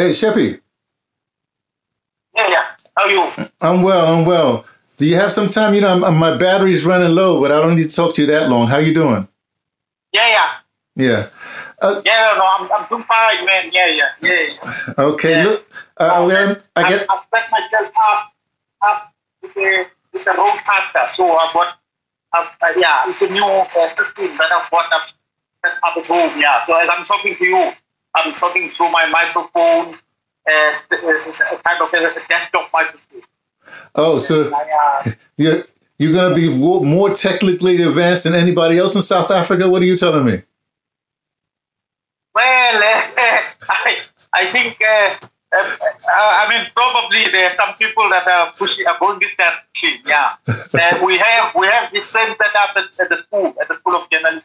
Hey, Shepi. Yeah, yeah. How are you? I'm well. I'm well. Do you have some time? You know, I'm, my battery's running low, but I don't need to talk to you that long. How you doing? Yeah, yeah. Yeah. Uh, yeah, no, I'm, I'm doing fine, man. Yeah, yeah, yeah. Okay, yeah. look, uh, oh, well, I get. I've set myself up, up with a with a RODECaster, so I've got, I've, uh, yeah, it's a new uh, system that I've got up set up at home. Yeah, so as I'm talking to you, I'm talking through my microphone, uh, kind of a desktop microphone. Oh, so uh, you're you're gonna be more technically advanced than anybody else in South Africa? What are you telling me? Well, uh, I, I think, uh, uh, I mean, probably there are some people that are pushing, are going this direction. Yeah, uh, we have we have this same setup at, at the school, at the School of Journalism.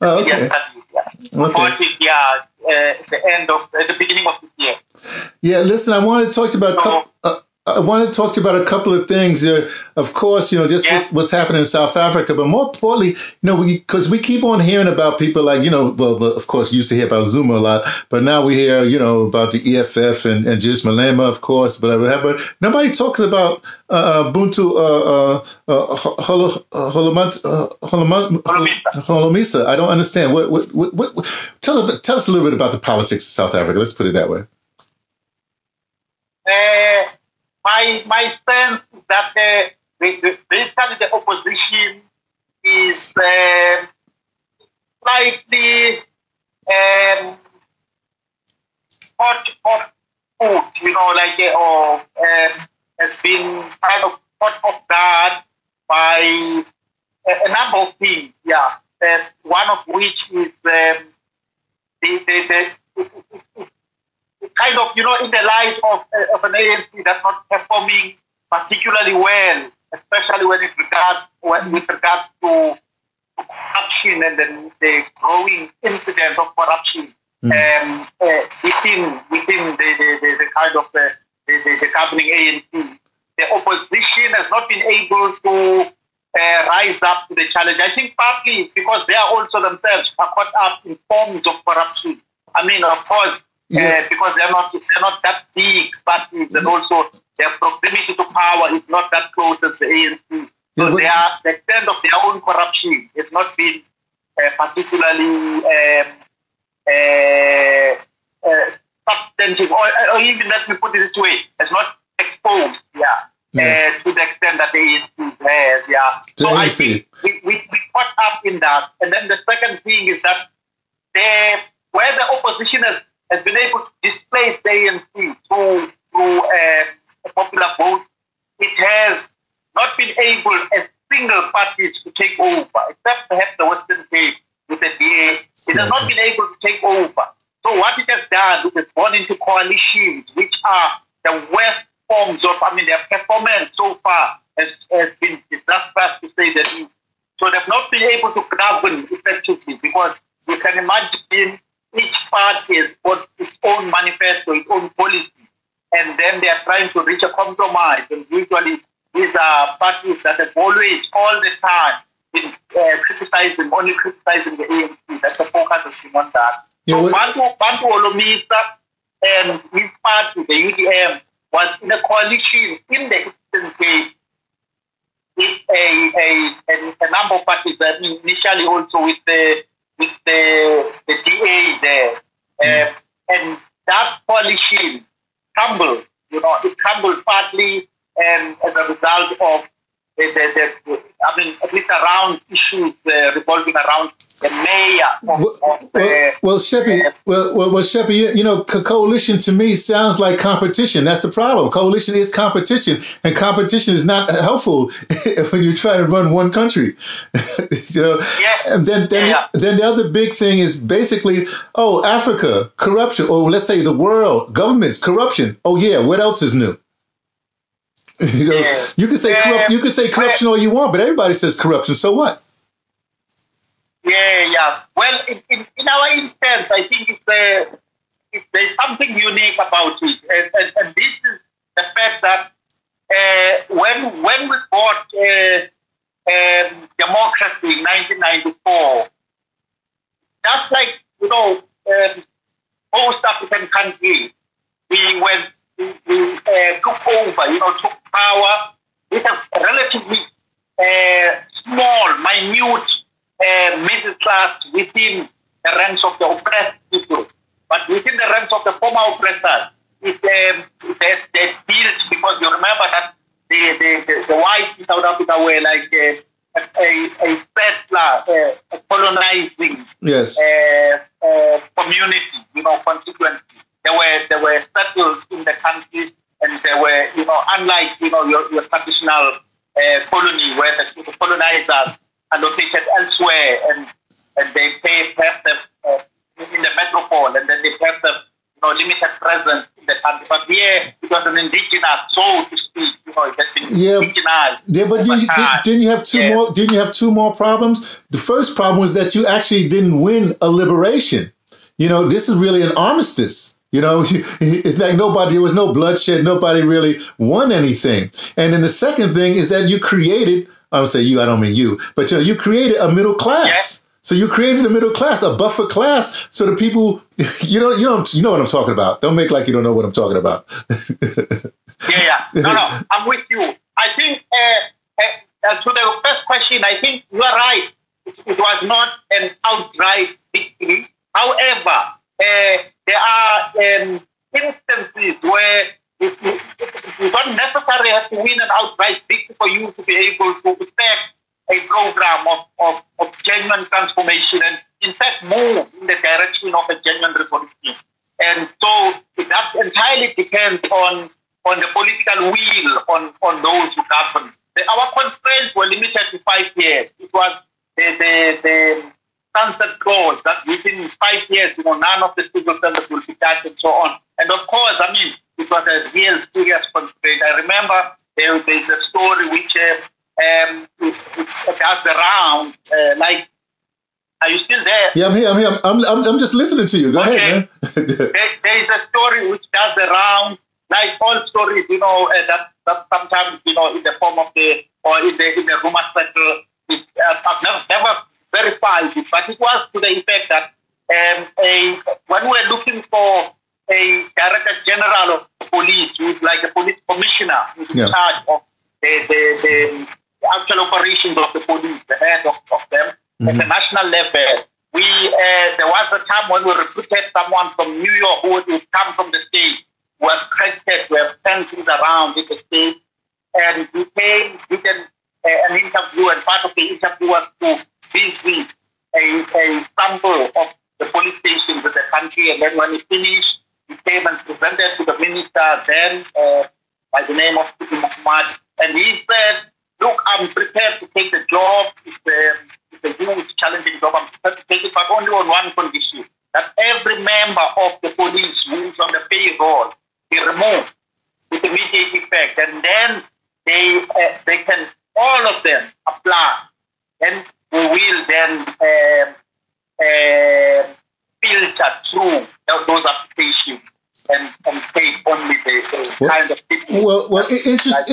Oh, okay. yeah. Okay. yeah, uh, at the end of, at the beginning of this year. Yeah, listen, I want to talk to about. So, uh, I want to talk to you about a couple of things. Uh, of course, you know, just yeah. what's, what's, happening in South Africa, but more importantly, you know, because we, we, keep on hearing about people like, you know, well, of course, used to hear about Zuma a lot, but now we hear, you know, about the EFF and, and Julius Malema, of course, but, but nobody talks about uh, Bantu uh, uh, Holomisa. I don't understand. What, what, what, what, tell, tell us a little bit about the politics of South Africa. Let's put it that way. Uh, my my sense is that uh, the, basically the opposition is uh, slightly um, hot hot food, you know, like uh, or um, has been kind of caught off guard by a, a number of things. Yeah, uh, one of which is um, the, the, the kind of, you know, in the light of, uh, of an ANC that's not performing particularly well, especially when it regards when, with regards to corruption and the, the growing incidence of corruption mm. um, uh, within within the, the, the, the kind of the, the, the, governing ANC. The opposition has not been able to uh, rise up to the challenge. I think partly because they are also themselves are caught up in forms of corruption. I mean, of course, yeah. Uh, because they're not they're not that big parties, and also their proximity to power is not that close as the ANC. So yeah, they are, the extent of their own corruption has not been uh, particularly um, uh, uh substantive, or, or, even let me put it this way, has not exposed, yeah, yeah. Uh, to the extent that the ANC has, yeah. So I think we, we, we caught up in that. And then the second thing is that the, where the opposition has has been able to displace the ANC through, through um, a popular vote. It has not been able as single parties to take over, except perhaps the Western Cape with the DA. It has not been able to take over. So what it has done, it has gone into coalitions, which are the worst forms of, I mean, their performance so far has, has been disastrous to say the least. So they've not been able to govern effectively because you can imagine each party has got its own manifesto, its own policy, and then they are trying to reach a compromise. And usually, these are parties that have always, all the time, been uh, criticizing, only criticizing the ANC. That's the focus of been on that. Yeah, so Bantu, Bantu Holomisa and his party, the UDM, was in a coalition in the Eastern Cape with a, a, a, a number of parties, that initially also with the with the, the DA there. Mm. and that coalition crumbled, you know, it crumbled partly um, as a result of the, the, the, I mean, at least around issues uh, revolving around the mayor. Of, well, of, well, well, Shepi, well, well, well, Shepi, you, you, know, coalition to me sounds like competition. That's the problem. Coalition is competition, and competition is not helpful when you try to run one country. you know, yeah. and then then, yeah. then the other big thing is basically, oh, Africa corruption, or let's say the world governments corruption. Oh yeah, what else is new? you know, yeah. you can say corrupt, you can say corruption all you want, but everybody says corruption. So what? Yeah, yeah. Well, in, in, in our instance, I think it's, uh, it's, there's something unique about it, and, and, and this is the fact that uh, when when we got uh, um, democracy in 1994, just like you know um, most African countries, we went, we, we uh, took over, you know, took power with a relatively uh, small, minute uh, middle class within the ranks of the oppressed people. But within the ranks of the former oppressors, it, um, they, built, because you remember that the, the, the, the whites in South Africa were like uh, a, a settler, uh, a colonizing yes. uh, uh, community, you know, constituency. They were they were settled in the country, and they were, you know, unlike you know your, your traditional uh, colony where the, the colonizers are located elsewhere, and and they pay perhaps uh, in the metropole, and then they have the know limited presence in the country. But here it was an indigenous, soul to speak, you know, it has been Yeah. indigenized. Yeah, but didn't you, didn't you have two Yeah. more? Didn't you have two more problems? The first problem was that you actually didn't win a liberation. You know, this is really an armistice. You know, it's like nobody. There was no bloodshed. Nobody really won anything. And then the second thing is that you created. I would say you. I don't mean you, but you know, you created a middle class. So you created a middle class, a buffer class, so the people, you know, you know, you know what I'm talking about. Don't make like you don't know what I'm talking about. Yeah, yeah. No, no, I'm with you. I think uh, uh, uh, to the first question, I think you are right. It, was not an outright victory. However, uh, there are um, instances where you don't necessarily have to win an outright victory for you to be able to effect a program of, of, of genuine transformation and, in fact, move in the direction of a genuine revolution. And so that entirely depends on on the political will on, on those who govern. The, our constraints were limited to five years. It was the, the, the sunset clause that within five years, you know, none of the civil servants will be touched and so on. And of course, I mean, it was a real serious constraint. I remember there, there's a story which uh, um, it, it does the round, uh, like, are you still there? yeah, I'm here. I'm here. I'm, I'm, I'm just listening to you. Go Okay. ahead, man. there, there is a story which does the round, like all stories, you know, uh, that, that sometimes, you know, in the form of the, or in the, in the rumor circle, it, uh, I've never, never verified it, but it was to the effect that um, a, when we're looking for a director general of police, who's like a police commissioner, who's in Yeah. charge of the, the, the, the actual operations of the police, the head of, of them, at the national level, we uh, there was a time when we recruited someone from New York who would come from the state, who was credited, who have sent things around in the state, and we came, did an, uh, an interview, and part of the interview was to visit a, a sample of the police stations in the country, and then when we finished, we came and presented to the minister then uh, by the name of Sydney Mufamadi, and he said, only on one condition, that every member of the police who is on the payroll be removed with immediate effect, and then they uh, they can all of them apply. and we will then um, uh, filter through those applications and, and take only the, the Well- kind of people. Well, well, interest,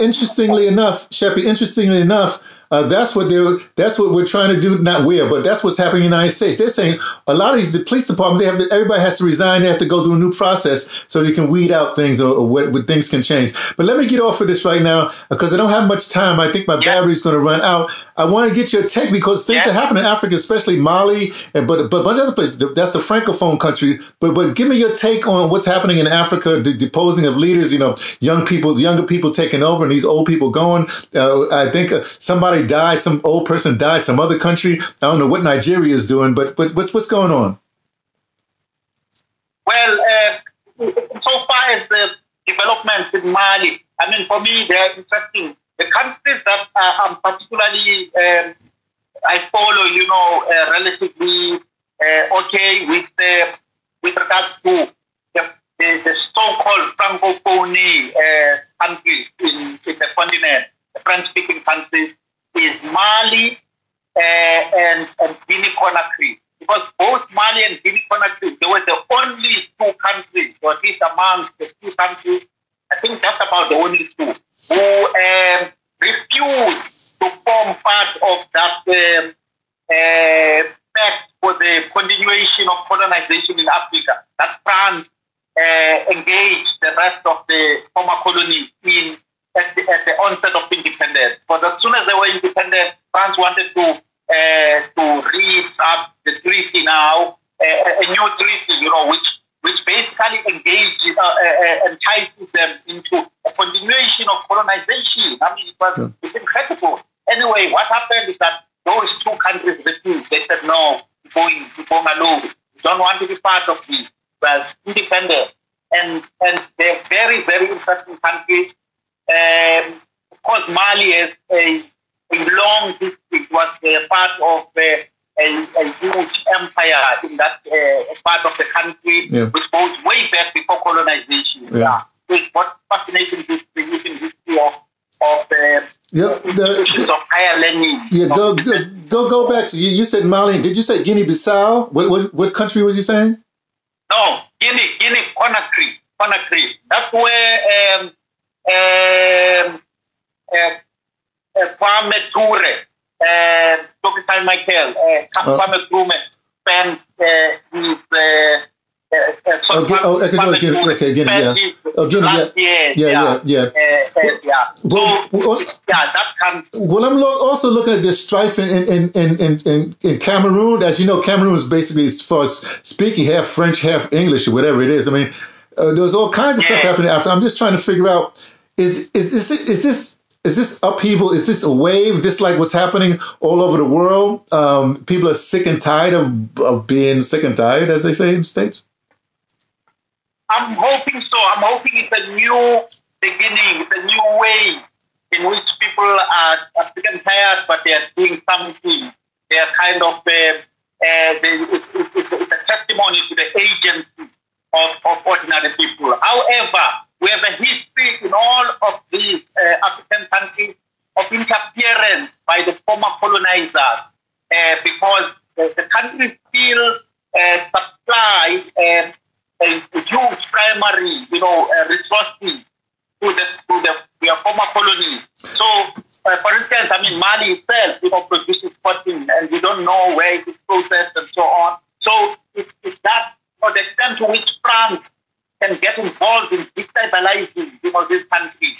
interestingly enough, Shepi, interestingly enough, uh, that's what they're that's what we're trying to do. Not we're, but that's what's happening in the United States. They're saying a lot of these the police department, they have to, everybody has to resign. They have to go through a new process so they can weed out things or, or what, what things can change. But let me get off of this right now because I don't have much time. I think my Yeah. battery's going to run out. I want to get your take because things Yeah. that happen in Africa, especially Mali, and but but a bunch of other places. That's a francophone country. But but give me your take on what's happening in Africa, the deposing of leaders. You know, young people, younger people taking over, and these old people going. Uh, I think uh, somebody died. Some old person died. Some other country. I don't know what Nigeria is doing, but but what's what's going on? Well, uh, so far as the developments in Mali, I mean, for me, they're interesting. The countries that uh, I'm particularly, um, I follow, you know, uh, relatively uh, okay with uh, with regards to the, the, the so-called francophone uh, countries in, in the continent, the French-speaking countries, Mali uh, and, and Guinea-Conakry. Because both Mali and Guinea-Conakry, they were the only two countries, or at least amongst the two countries, I think that's about the only two, who um, refused to form part of that um, uh, pact for the continuation of colonization in Africa. That France uh, engage the rest of the former colonies in at the, at the onset of independence. Because as soon as they were independent, France wanted to uh, to read up the treaty now, uh, a new treaty, you know, which which basically engages, uh, uh, entices them into a continuation of colonization. I mean, it was yeah. it's incredible. Anyway, what happened is that those two countries refused. They said, no, going, alone. We don't want to be part of this. Well, independent. And, and they're very, very interesting countries. Um, of course, Mali is a, a long history, was a part of a, a, a, huge empire in that uh, part of the country, yeah. which goes way back before colonization. Yeah. yeah. It's what fascinating history, even history of of the yep, the, of higher learning. Yeah, go, go go go back to you. You said Mali. Did you say Guinea-Bissau? What what what country was you saying? No, Guinea, Guinea, Conakry, Conakry. That's where um, um, uh, uh, Kwame Ture, uh, Dr. Michael, uh, Kwame Ture spent uh, his uh, okay, oh, okay, okay, okay, again, yeah. Oh, again, yeah. yeah, yeah, yeah, yeah. yeah. Well, well, yeah, that can. Well, I'm lo- also looking at this strife in in, in, in, in, in Cameroon. As you know, Cameroon is basically, as far as speaking, half French, half English, or whatever it is. I mean, uh, there's all kinds of yeah. stuff happening after. I'm just trying to figure out is is is, is this is this upheaval? Is this a wave? Just like what's happening all over the world? Um, people are sick and tired of, of being sick and tired, as they say in the states. I'm hoping so. I'm hoping it's a new beginning, it's a new way in which people are, sick and tired, but they are doing something. They are kind of, uh, uh, they, it's, a testimony to the agency of, of ordinary people. However, we have a history in all of these uh, African countries of interference by the former colonizers uh, because the, the countries still uh, supply uh, a, a huge primary, you know, uh, resources to the to the their former colonies. So, uh, for instance, I mean, Mali itself, you know, produces cotton, and we don't know where it is processed and so on. So, it's, it's that, for the extent to which France can get involved in destabilizing, you know, this country.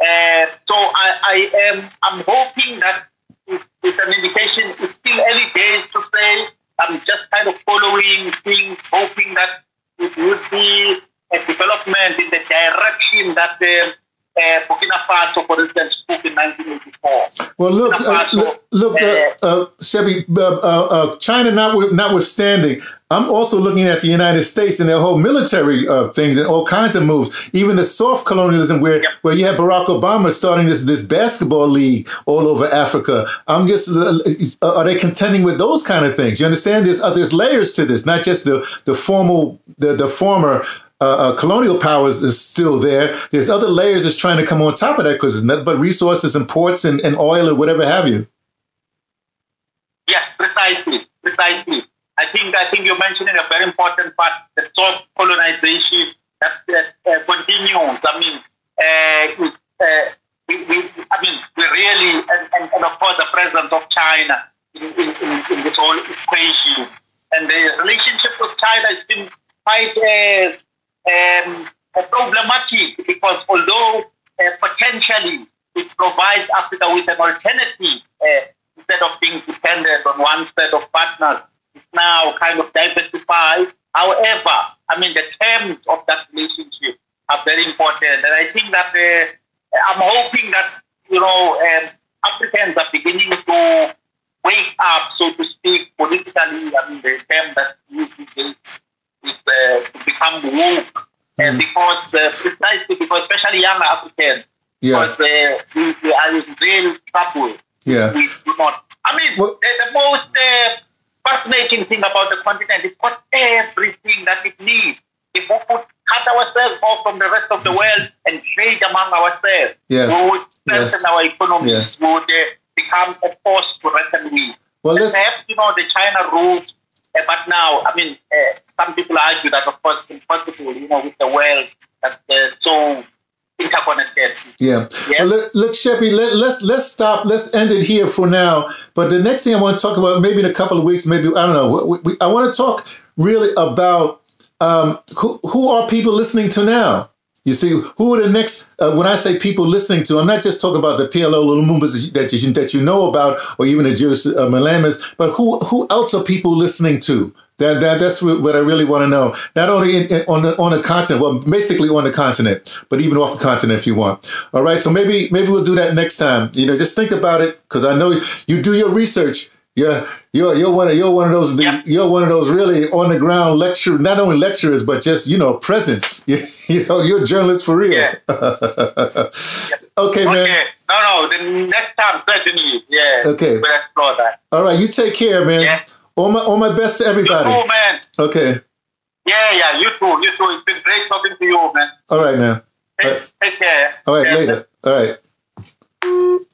Uh, so, I, I am, I'm hoping that it's, it's an indication. It's still early days to say. I'm just kind of following things, hoping that it would be a development in the direction that uh, uh, Burkina for instance, took in 1984. Well, look, uh, look, look uh, uh, Shepi, uh, China not, notwithstanding, I'm also looking at the United States and their whole military things and all kinds of moves, even the soft colonialism where, yep. where you have Barack Obama starting this, this basketball league all over Africa. I'm just, are they contending with those kind of things? You understand? There's, there's layers to this, not just the, the formal, the, the former uh, uh, colonial powers is still there. There's other layers that's trying to come on top of that because it's nothing but resources and ports and, and oil or whatever have you. Yes, precisely, precisely. I think I think you're mentioning a very important part, the soft colonization that uh, continues. I mean, uh, uh, we, we, I mean, we really, and, and, and, of course, the presence of China in, in, in, in this whole equation, and the relationship with China has been quite uh, um, problematic because although uh, potentially it provides Africa with an alternative uh, instead of being dependent on one set of partners, it's now kind of diversified. However, I mean, the terms of that relationship are very important. And I think that uh, I'm hoping that, you know, um, Africans are beginning to wake up, so to speak, politically. I mean, the term that is uh, to become woke. Mm. And because, uh, precisely because, especially young Africans, yeah. because uh, we, we are in real trouble. Yeah. We do not. I mean, well, the, the, most uh, fascinating thing about the continent is got everything that it needs. If we could cut ourselves off from the rest of the world and trade among ourselves, yes. we would strengthen yes. our economy. Yes. We would uh, become a force to reckon with. Well, perhaps, you know, the China route uh, but now, I mean, uh, some people argue that, of course, it's impossible, you know, with the world that's uh, so interconnected. Yeah. yeah. Well, let, look, Shepi, let, let's let's stop. Let's end it here for now. But the next thing I want to talk about, maybe in a couple of weeks, maybe I don't know. We, we, I want to talk really about um, who who are people listening to now? You see, who are the next? Uh, when I say people listening to, I'm not just talking about the PLO Lumumbas that you that you know about, or even the Julius uh, Malemas, but who who else are people listening to? That, that that's what I really want to know. Not only in, in, on the on the continent, well, basically on the continent, but even off the continent if you want. All right, so maybe maybe we'll do that next time. You know, just think about it because I know you do your research you're you're you're one of you're one of those you're one of those really on the ground lecture not only lecturers but just you know presence you, you know you're a journalist for real. Yeah. okay, man. No, no. The next time, certainly. Yeah. Okay. We'll explore that. All right. You take care, man. Yeah. All my all my best to everybody. You too, man. Okay. Yeah, yeah. You too. You too. It's been great talking to you, man. All right, now. Take, right. take care. All right, yeah. later. All right.